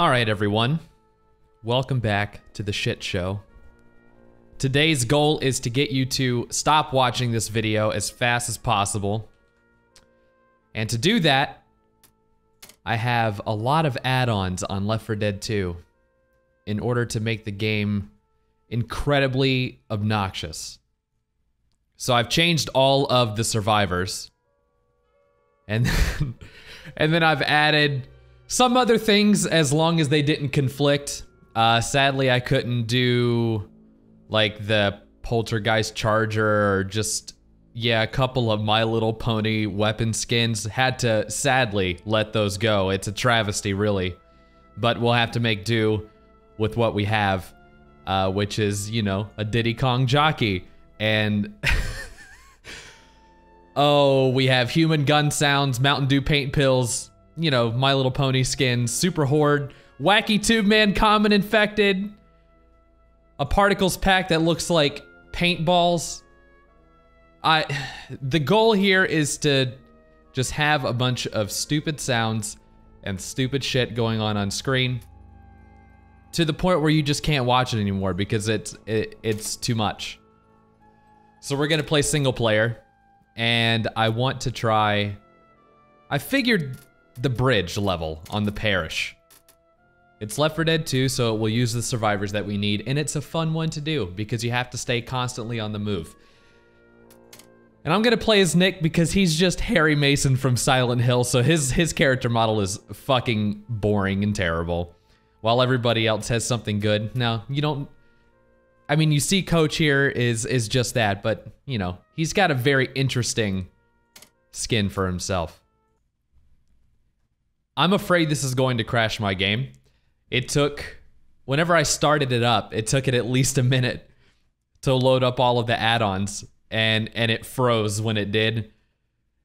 All right, everyone. Welcome back to the shit show. Today's goal is to get you to stop watching this video as fast as possible. And to do that, I have a lot of add-ons on Left 4 Dead 2 in order to make the game incredibly obnoxious. So I've changed all of the survivors. And then, and then I've added some other things as long as they didn't conflict. Uh, sadly, I couldn't do like the poltergeist charger or just yeah, a couple of My Little Pony weapon skins. Had to sadly let those go. It's a travesty, really. But we'll have to make do with what we have, uh, which is, you know, a Diddy Kong jockey. And oh, we have human gun sounds, Mountain Dew pain pills, you know, My Little Pony skins, Super Horde, Wacky Tube Man, Common Infected, a particles pack that looks like paintballs. I, the goal here is to just have a bunch of stupid sounds and stupid shit going on on screen to the point where you just can't watch it anymore because it's it, it's too much. So we're gonna play single player, and I want to try. I figured the bridge level on the parish. It's Left 4 Dead 2, so it will use the survivors that we need, and it's a fun one to do because you have to stay constantly on the move. And I'm gonna play as Nick because he's just Harry Mason from Silent Hill, so his his character model is fucking boring and terrible. While everybody else has something good. Now, you don't I mean, you see Coach here is is just that, but you know, he's got a very interesting skin for himself. I'm afraid this is going to crash my game. It took whenever I started it up, it took it at least a minute to load up all of the add-ons and and it froze when it did.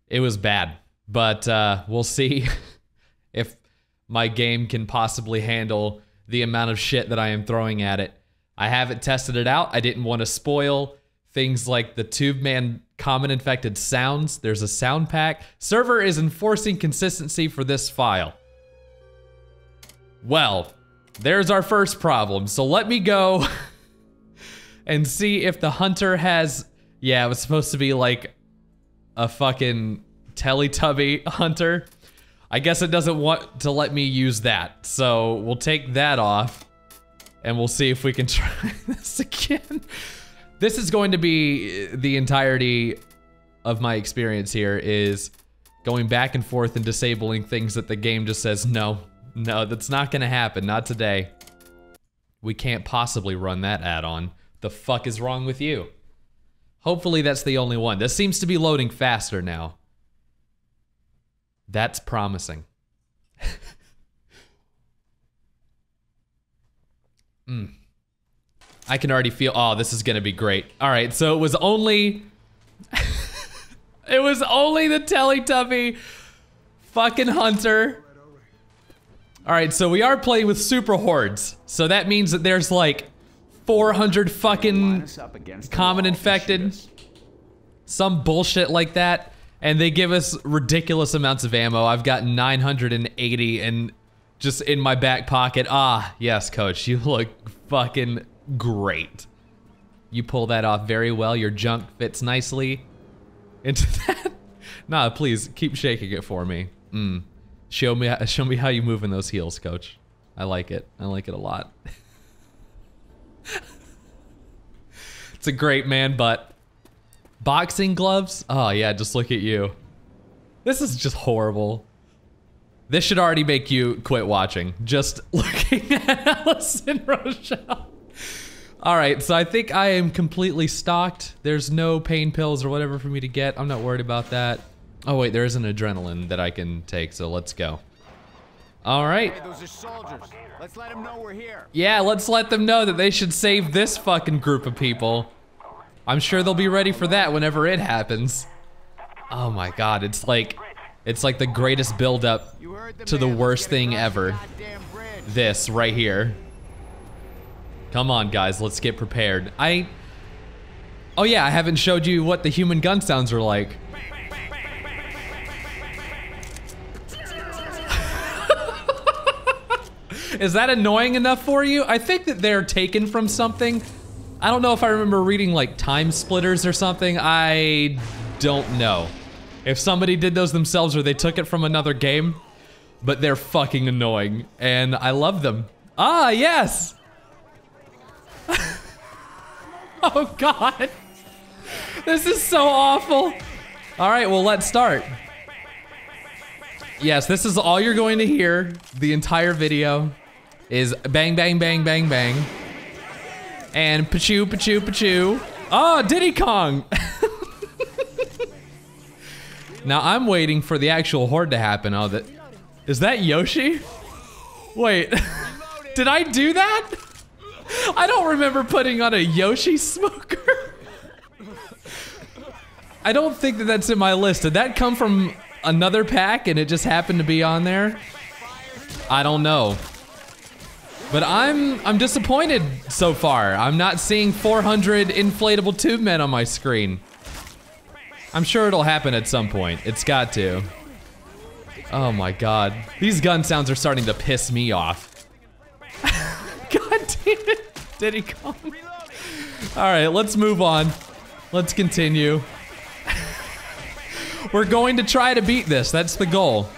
It was bad, but uh, we'll see if my game can possibly handle the amount of shit that I am throwing at it. I haven't tested it out. I didn't want to spoil things like the Tube Man common infected sounds. There's a sound pack. Server is enforcing consistency for this file. Well, there's our first problem. So let me go and see if the hunter has yeah, it was supposed to be like a fucking Teletubby hunter. I guess it doesn't want to let me use that. So we'll take that off and we'll see if we can try this again. This is going to be the entirety of my experience here is going back and forth and disabling things that the game just says, no, no, that's not gonna happen, not today. We can't possibly run that add-on. The fuck is wrong with you? Hopefully that's the only one. This seems to be loading faster now. That's promising. mm. I can already feel, oh, this is gonna be great. All right, so it was only, it was only the Teletubby fucking hunter. All right, so we are playing with super hordes. So that means that there's like 400 fucking common infected. Some bullshit like that. And they give us ridiculous amounts of ammo. I've got 980 and just in my back pocket. Ah, yes, coach, you look fucking great. You pull that off very well. Your junk fits nicely into that. nah, please keep shaking it for me. Mm. Show me, show me how you move in those heels, coach. I like it. I like it a lot. it's a great man, but boxing gloves? Oh yeah, just look at you. This is just horrible. This should already make you quit watching. Just looking at Allison Rochelle. All right, so I think I am completely stocked. There's no pain pills or whatever for me to get. I'm not worried about that. Oh wait, there is an adrenaline that I can take, so let's go. All right. Hey, those are soldiers. Let's let them know we're here. Yeah, let's let them know that they should save this fucking group of people. I'm sure they'll be ready for that whenever it happens. Oh my god, it's like it's like the greatest buildup the to the worst thing ever. This right here. Come on, guys, let's get prepared. I Oh yeah, I haven't showed you what the human gun sounds are like. Is that annoying enough for you? I think that they're taken from something. I don't know if I remember reading like TimeSplitters or something. I don't know. If somebody did those themselves or they took it from another game, but they're fucking annoying and I love them. Ah, yes. oh god. This is so awful. All right, well, let's start. Yes, this is all you're going to hear the entire video is bang, bang, bang, bang, bang. And pachoo, pachoo, pachoo. Oh, Diddy Kong. now I'm waiting for the actual horde to happen. Oh, that is that Yoshi? Wait, did I do that? I don't remember putting on a Yoshi smoker. I don't think that that's in my list. Did that come from another pack and it just happened to be on there? I don't know. But I'm I'm disappointed so far. I'm not seeing 400 inflatable tube men on my screen. I'm sure it'll happen at some point. It's got to. Oh my god. These gun sounds are starting to piss me off. it. Diddy Kong. Alright, let's move on. Let's continue. We're going to try to beat this. That's the goal.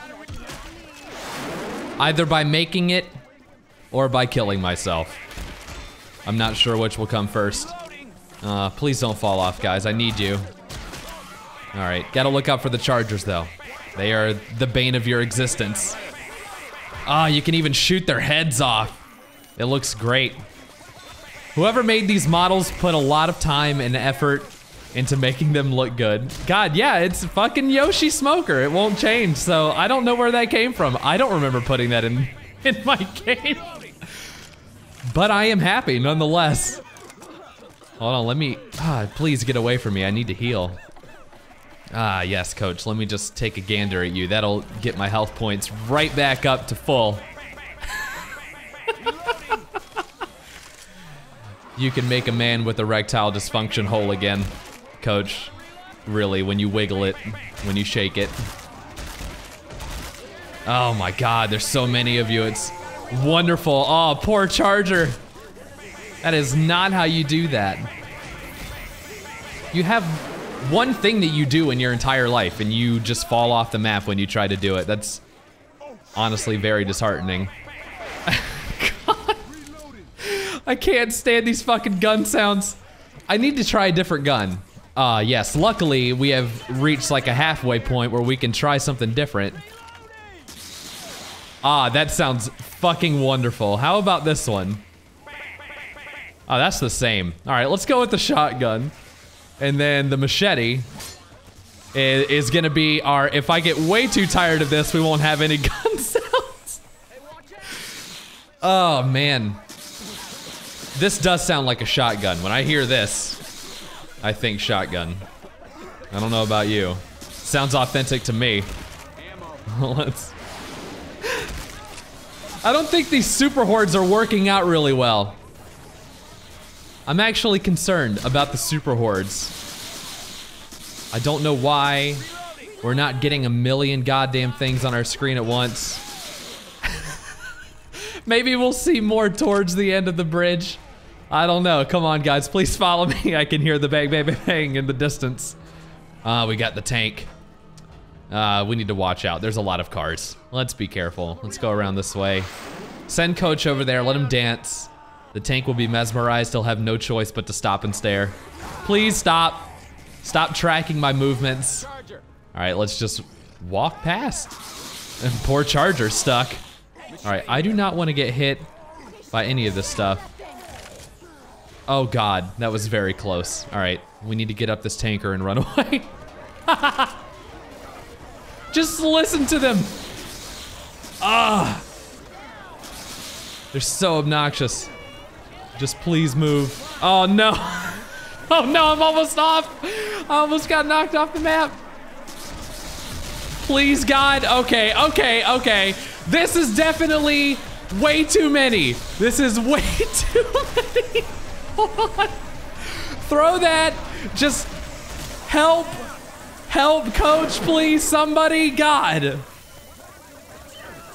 Either by making it or by killing myself. I'm not sure which will come first. Uh, please don't fall off, guys. I need you. All right, gotta look out for the chargers, though. They are the bane of your existence. Ah, oh, you can even shoot their heads off. It looks great. Whoever made these models put a lot of time and effort into making them look good. God, yeah, it's fucking Yoshi Smoker. It won't change, so I don't know where that came from. I don't remember putting that in, in my game. But I am happy nonetheless. Hold on, let me, ah, please get away from me. I need to heal. Ah, yes, coach. Let me just take a gander at you. That'll get my health points right back up to full. you can make a man with erectile dysfunction whole again, coach. Really, when you wiggle it, when you shake it. Oh my god, there's so many of you. It's wonderful. Oh, poor Charger. That is not how you do that. You have one thing that you do in your entire life and you just fall off the map when you try to do it. That's honestly very disheartening. I can't stand these fucking gun sounds. I need to try a different gun. Uh, yes, luckily we have reached like a halfway point where we can try something different. Ah, that sounds fucking wonderful. How about this one? Oh, that's the same. All right, let's go with the shotgun. And then the machete is, is gonna be our, if I get way too tired of this, we won't have any gun sounds. Oh, man. This does sound like a shotgun. When I hear this, I think shotgun. I don't know about you. Sounds authentic to me. Let's... I don't think these super hordes are working out really well. I'm actually concerned about the super hordes. I don't know why we're not getting a million goddamn things on our screen at once. Maybe we'll see more towards the end of the bridge. I don't know. Come on, guys. Please follow me. I can hear the bang, bang, bang, bang in the distance. Ah, uh, we got the tank. Uh, we need to watch out. There's a lot of cars. Let's be careful. Let's go around this way. Send coach over there. Let him dance. The tank will be mesmerized. He'll have no choice but to stop and stare. Please stop. Stop tracking my movements. All right, let's just walk past. And poor Charger stuck. All right, I do not want to get hit by any of this stuff. Oh God, that was very close. All right, we need to get up this tanker and run away. Just listen to them. Ah. They're so obnoxious. Just please move. Oh no. Oh no, I'm almost off. I almost got knocked off the map. Please, God. Okay, okay, okay. This is definitely way too many. This is way too many. Throw that. Just help. Help, coach, please. Somebody. God.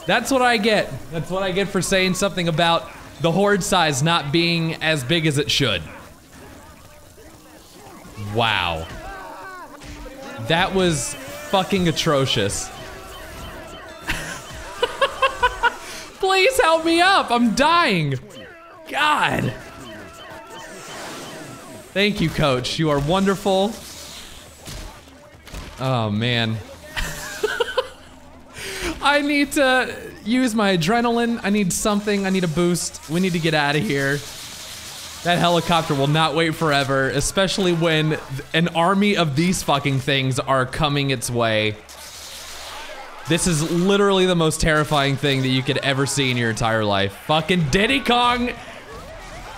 That's what I get. That's what I get for saying something about the horde size not being as big as it should. Wow. That was fucking atrocious. Please help me up. I'm dying. God. Thank you, coach. You are wonderful. Oh, man. I need to use my adrenaline. I need something. I need a boost. We need to get out of here. That helicopter will not wait forever, especially when an army of these fucking things are coming its way. This is literally the most terrifying thing that you could ever see in your entire life. Fucking Diddy Kong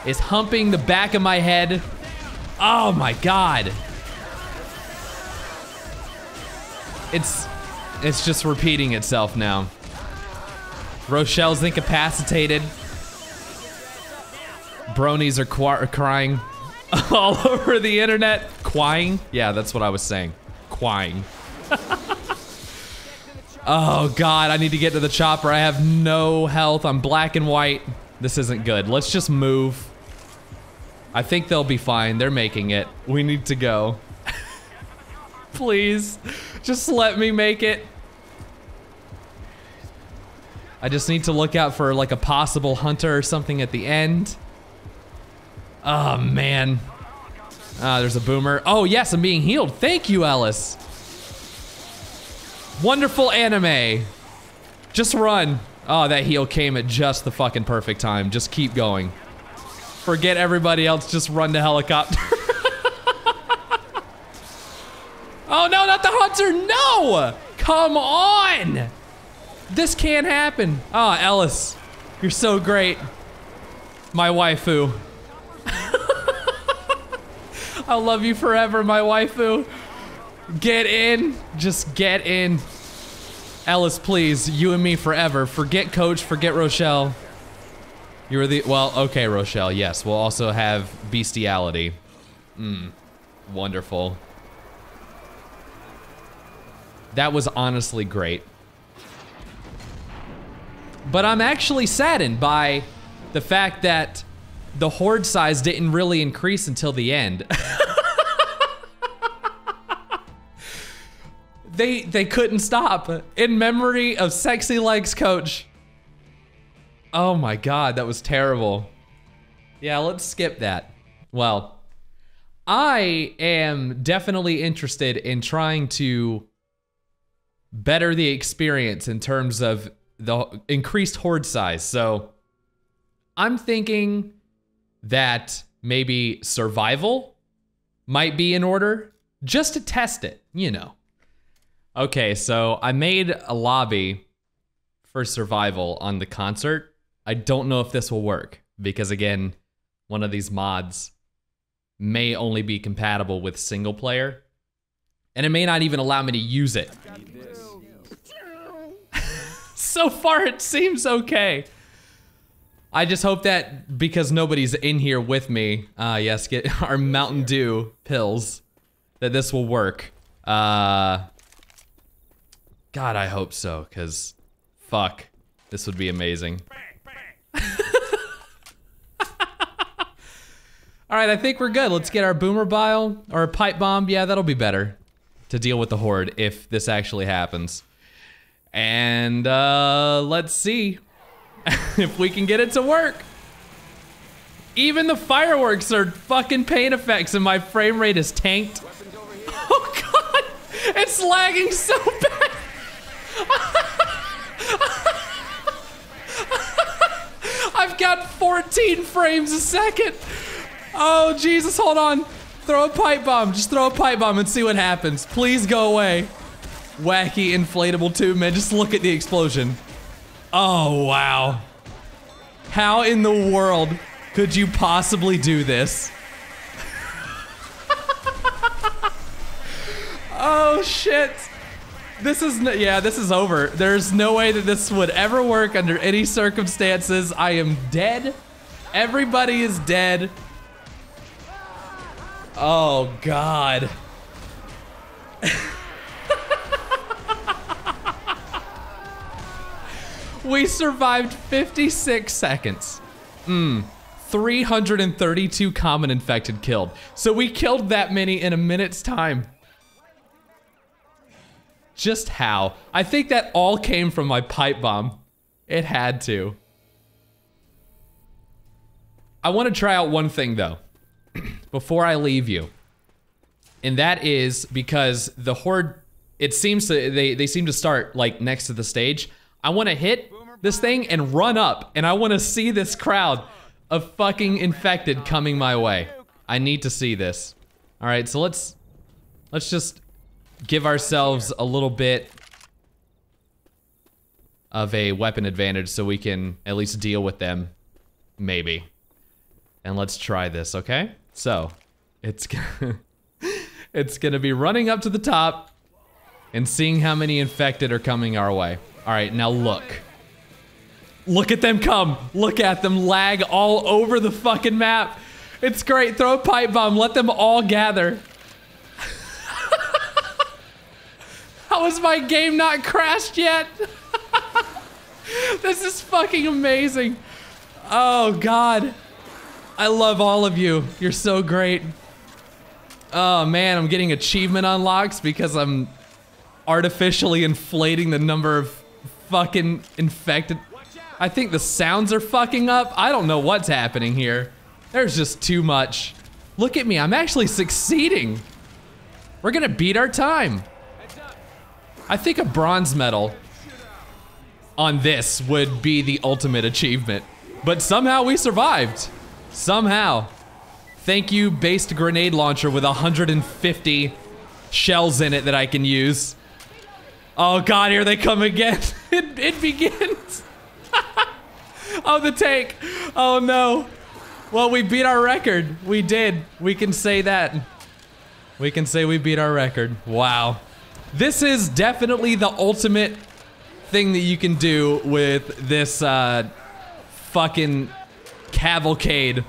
is humping the back of my head. Oh my god. It's it's just repeating itself now. Rochelle's incapacitated. Bronies are crying all over the internet. Quying? Yeah, that's what I was saying. Quying. oh god, I need to get to the chopper. I have no health. I'm black and white. This isn't good. Let's just move. I think they'll be fine. They're making it. We need to go. Please, just let me make it. I just need to look out for like a possible hunter or something at the end. Oh man. Ah, there's a boomer. Oh yes, I'm being healed. Thank you, Ellis. Wonderful anime. Just run. Oh, that heal came at just the fucking perfect time. Just keep going. Forget everybody else, just run to helicopter. oh no, not the hunter, no! Come on! This can't happen. Ah, oh, Ellis, you're so great. My waifu. I'll love you forever, my waifu. Get in, just get in. Ellis, please, you and me forever. Forget coach, forget Rochelle. You were the, well, okay, Rochelle, yes. We'll also have bestiality. Mmm, wonderful. That was honestly great. But I'm actually saddened by the fact that the horde size didn't really increase until the end. they they couldn't stop. In memory of Sexy Legs Coach. Oh my god, that was terrible. Yeah, let's skip that. Well, I am definitely interested in trying to better the experience in terms of the increased horde size. So I'm thinking that maybe survival might be in order just to test it, you know. Okay, so I made a lobby for survival on the concert. I don't know if this will work because again, one of these mods may only be compatible with single player and it may not even allow me to use it. so far it seems okay. I just hope that because nobody's in here with me, uh, yes, get our Mountain Dew pills, that this will work. Uh, God, I hope so, because fuck, this would be amazing. All right, I think we're good. Let's get our boomer bile or a pipe bomb. Yeah, that'll be better to deal with the horde if this actually happens. And uh, let's see if we can get it to work. Even the fireworks are fucking pain effects and my frame rate is tanked. Oh god, it's lagging so bad. I've got 14 frames a second. Oh Jesus, hold on. Throw a pipe bomb, just throw a pipe bomb and see what happens. Please go away. Wacky inflatable tube, man, just look at the explosion. Oh, wow. How in the world could you possibly do this? oh shit. This is, yeah, this is over. There's no way that this would ever work under any circumstances. I am dead. Everybody is dead. Oh, God. We survived 56 seconds. Mm. 332 common infected killed. So we killed that many in a minute's time. Just how? I think that all came from my pipe bomb. It had to. I want to try out one thing though, before I leave you. And that is because the horde, it seems to, they, they seem to start like next to the stage. I want to hit this thing and run up, and I want to see this crowd of fucking infected coming my way. I need to see this. All right, so let's, let's just give ourselves a little bit of a weapon advantage so we can at least deal with them. Maybe. And let's try this, okay? So, it's gonna, it's gonna be running up to the top and seeing how many infected are coming our way. All right, now look. Look at them come. Look at them lag all over the fucking map. It's great. Throw a pipe bomb. Let them all gather. How is my game not crashed yet? this is fucking amazing. Oh, God. I love all of you. You're so great. Oh, man, I'm getting achievement unlocks because I'm artificially inflating the number of fucking infected. I think the sounds are fucking up. I don't know what's happening here. There's just too much. Look at me, I'm actually succeeding. We're gonna beat our time. I think a bronze medal on this would be the ultimate achievement. But somehow we survived. Somehow. Thank you, based grenade launcher with 150 shells in it that I can use. Oh god, here they come again. it, it begins. oh, the tank. Oh no. Well, we beat our record. We did. We can say that. We can say we beat our record. Wow. This is definitely the ultimate thing that you can do with this uh, fucking cavalcade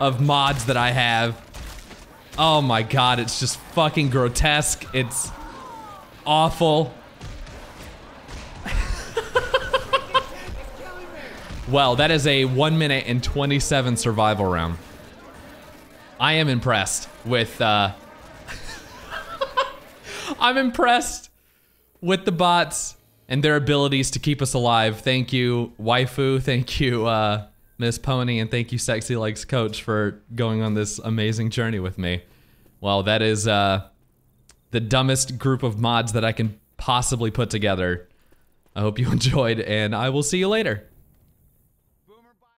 of mods that I have. Oh my god, it's just fucking grotesque. It's awful. well, that is a 1 minute and 27 survival round. I am impressed with uh, I'm impressed with the bots and their abilities to keep us alive. Thank you, waifu. Thank you, uh, Miss Pony, and thank you, Sexy Legs Coach, for going on this amazing journey with me. Well, that is uh, the dumbest group of mods that I can possibly put together. I hope you enjoyed, and I will see you later.